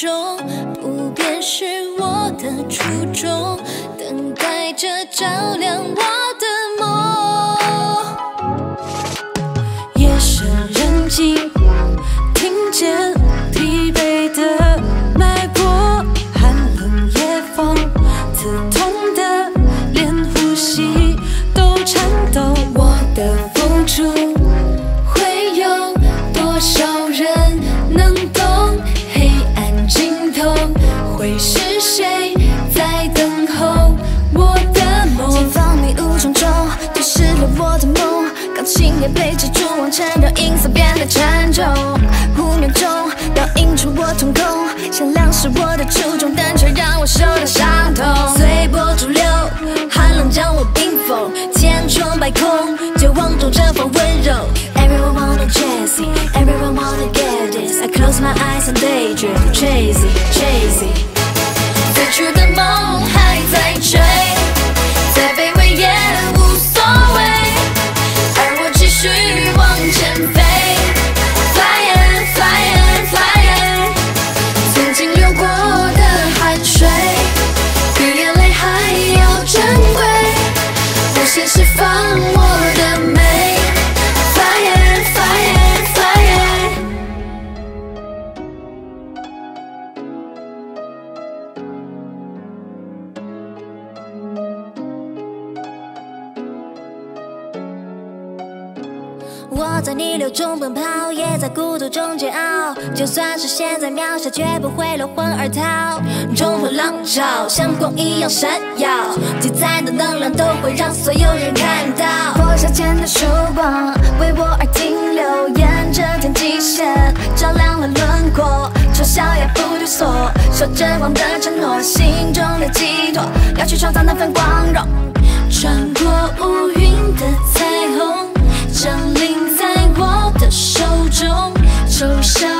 中，不变是我的初衷，等待着照亮我的梦。夜深人静，我的梦。钢琴也被蜘蛛网缠绕，音色变得沉重。五秒钟，倒映出我瞳孔，善良是我的初衷，但却让我受到伤痛。随波逐流，寒冷将我冰封，千疮百孔，绝望中绽放温柔。Everyone wanna chase it, everyone wanna get this. I close my eyes and daydream, chase it, chase it. 最初的梦还在追，我在逆流中奔跑，也在孤独中煎熬。就算是现在渺小，绝不会落荒而逃。冲破浪潮，像光一样闪耀。积攒的能量都会让所有人看到。破晓前的曙光为我而停留，沿着天际线照亮了轮廓。嘲笑也不退缩，守着光的承诺，心中的寄托，要去创造那份光荣。中抽象